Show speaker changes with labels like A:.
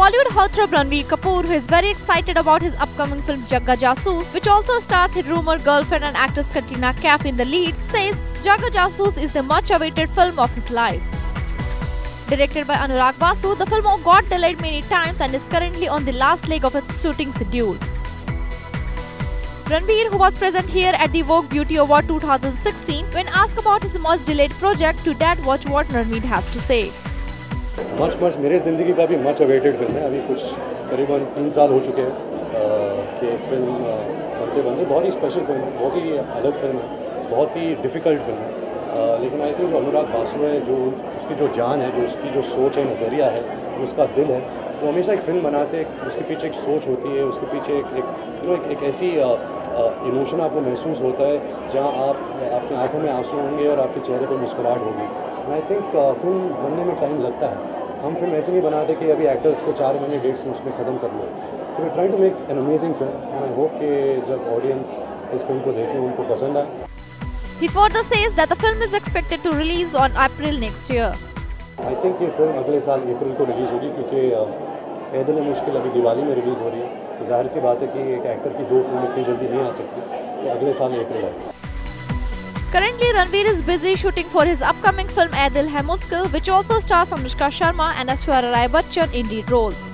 A: Bollywood heartthrob Ranveer Kapoor, who is very excited about his upcoming film Jagga Jasoos, which also stars his rumored girlfriend and actress Katrina Kaif in the lead, says Jagga Jasoos is the much-awaited film of his life. Directed by Anurag Basu, the film got delayed many times and is currently on the last leg of its shooting schedule. Ranveer, who was present here at the Vogue Beauty Award 2016, when asked about his most delayed project, to that watch what Ranveer has to say.
B: Much much मेरे ज़िंदगी का भी much awaited film है। अभी कुछ करीबन तीन साल हो चुके हैं कि फ़िल्म बनते बनते। बहुत ही स्पेशल फ़िल्म है बहुत ही अलग फ़िल्म है बहुत ही डिफ़िकल्ट फ़िल्म है। लेकिन आई थिंक अनुराग बासु है जो उसकी जो जान है जो उसकी जो सोच है नज़रिया है जो उसका दिल है वो हमेशा एक फ़िल्म बनाते हैं उसके पीछे एक सोच होती है उसके पीछे एक एक यू नो एक, एक ऐसी इमोशन आपको महसूस होता है जहाँ आप आपकी आँखों में आँसू होंगे और आपके चेहरे पर मुस्कुराहट होगी। आई थिंक फ़िल्म बनने में टाइम लगता है। हम फ़िल्म ऐसे नहीं बनाते कि अभी एक्टर्स को चार महीने डेट्स में उसमें ख़त्म कर लो। So we try to make an amazing film and I hope कि जब ऑडियंस इस फ़िल्म को देखें उनको पसंद आए।
A: He further says that the film is expected to release on April next year.
B: I think ये फ़िल्म अगले साल अप्रैल को रिलीज़ होगी क्योंकि ऐदल मुश्किल अभी दिवाली में रिलीज़ हो रही है। ज़ाहिर सी बात है कि एक एक्टर की दो फ़िल्म इतनी जल्दी नहीं आ सकती तो अगले साल अप्रैल है
A: Currently, Ranveer is busy shooting for his upcoming film Adil Dil Hai Mushkil, which also stars Anushka Sharma and Aishwarya Rai Bachchan in lead roles.